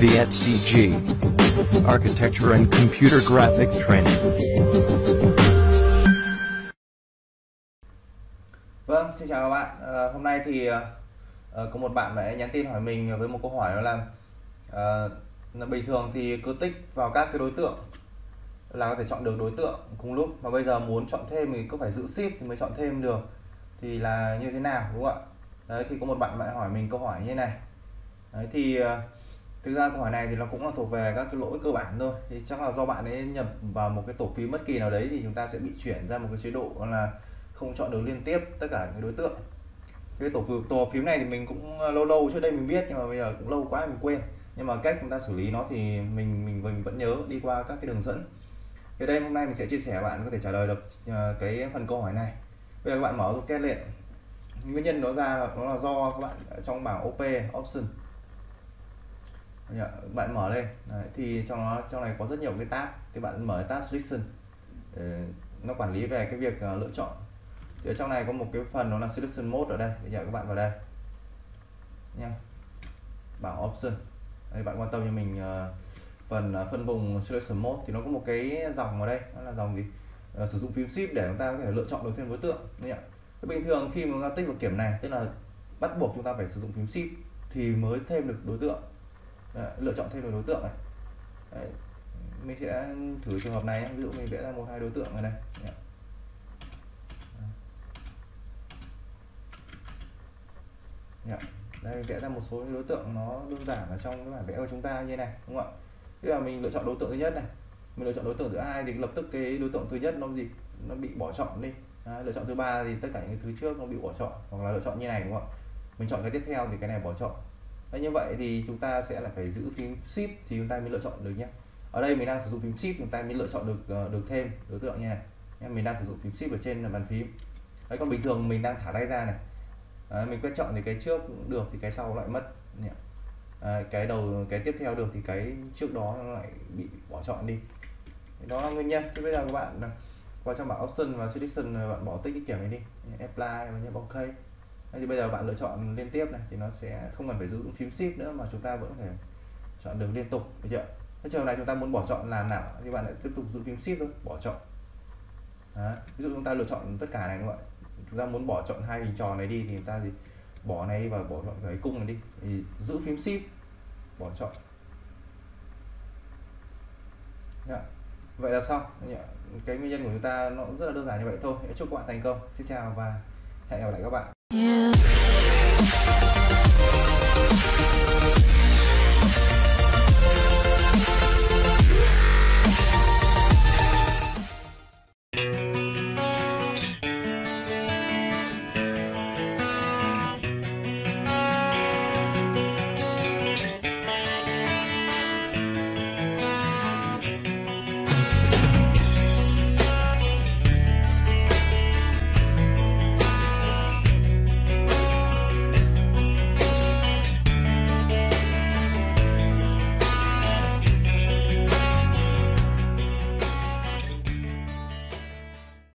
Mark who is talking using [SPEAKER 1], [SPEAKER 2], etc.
[SPEAKER 1] VSCG Architecture and Computer Graphic Training.
[SPEAKER 2] Vâng, xin chào các bạn. À, hôm nay thì à, có một bạn đã nhắn tin hỏi mình với một câu hỏi đó là à, bình thường thì cứ tích vào các cái đối tượng là có thể chọn được đối tượng cùng lúc mà bây giờ muốn chọn thêm thì cứ phải giữ ship thì mới chọn thêm được thì là như thế nào đúng không ạ đấy thì có một bạn lại hỏi mình câu hỏi như thế này đấy thì thực ra câu hỏi này thì nó cũng là thuộc về các cái lỗi cơ bản thôi. Thì chắc là do bạn ấy nhập vào một cái tổ phí bất kỳ nào đấy thì chúng ta sẽ bị chuyển ra một cái chế độ là không chọn được liên tiếp tất cả những đối tượng. Cái tổ phím tổ phím này thì mình cũng ờ, lâu lâu trước đây mình biết nhưng mà bây giờ cũng lâu quá mình quên. Nhưng mà cách chúng ta xử lý nó thì mình mình mình vẫn nhớ đi qua các cái đường dẫn. Thì đây, hôm nay mình sẽ chia sẻ, bạn có thể trả lời được ờ, cái phần câu hỏi này. Bây giờ các bạn mở rocket lên. Nguyên nhân nó ra nó là do các bạn trong bảng OP option. Dạ, bạn mở lên. Đấy, thì trong nó trong này có rất nhiều cái tab. Thì bạn mở tab selection để nó quản lý về cái việc uh, lựa chọn. Thì ở trong này có một cái phần nó là selection mode ở đây. Bây giờ các bạn vào đây. Nha. Bảng option. Đây bạn quan tâm cho mình uh, phần uh, phân vùng selection mode. Thì nó có một cái dòng ở đây. Nó là dòng gì? Uh, sử dụng phím shift để chúng ta có thể lựa chọn được thêm đối tượng. Nhỉ bình thường khi mà chúng ta tích vào kiểm này tức là bắt buộc chúng ta phải sử dụng phím shift thì mới thêm được đối tượng. Đấy, lựa chọn thêm được đối tượng này. Đấy. mình sẽ thử trường hợp này ví dụ mình vẽ ra một hai đối tượng ở đây. Đây vẽ ra một số đối tượng nó đơn giản ở trong cái bản vẽ của chúng ta như này đúng không ạ? Bây giờ mình lựa chọn đối tượng thứ nhất này. Mình lựa chọn đối tượng thứ hai thì lập tức cái đối tượng thứ nhất nó gì? Nó bị bỏ chọn đi. Đấy, lựa chọn thứ ba thì tất cả những thứ trước nó bị bỏ chọn hoặc là lựa chọn như này đúng không ạ? Mình chọn cái tiếp theo thì cái này bỏ chọn. Đấy, như vậy thì chúng ta sẽ là phải giữ phím shift thì chúng ta mới lựa chọn được nhé. Ở đây mình đang sử dụng phím shift chúng ta mới lựa chọn được ờ, được thêm. Đối tượng như này mình đang sử dụng phím shift ở trên bàn phím. Đấy còn bình thường mình đang thả tay ra này. Đấy, mình quét chọn thì cái trước được thì cái sau lại mất à, cái đầu cái tiếp theo được thì cái trước đó nó lại bị bỏ chọn đi. Đó là nguyên nhân. Chứ bây giờ các bạn qua trong bảng option và selection bạn bỏ tích cái kiểm này đi. Apply và nhấp ok thì bây giờ bạn lựa chọn liên tiếp này, thì nó sẽ không cần phải giữ phím shift nữa mà chúng ta vẫn phải chọn được liên tục, được chưa? Cái trường này chúng ta muốn bỏ chọn làm nào? Thì bạn lại tiếp tục giữ phím shift thôi, bỏ chọn. Đó. ví dụ chúng ta lựa chọn tất cả này các bạn. Chúng ta muốn bỏ chọn hai hình tròn này đi thì chúng ta gì bỏ này đi và bỏ chọn cái cung này đi. Thì giữ phím shift bỏ chọn. Đó. vậy là xong. Dạ. Cái nguyên nhân của chúng ta nó rất là đơn giản như vậy thôi. Chúc các bạn thành công. Xin chào và hẹn gặp lại các bạn.
[SPEAKER 3] Yeah.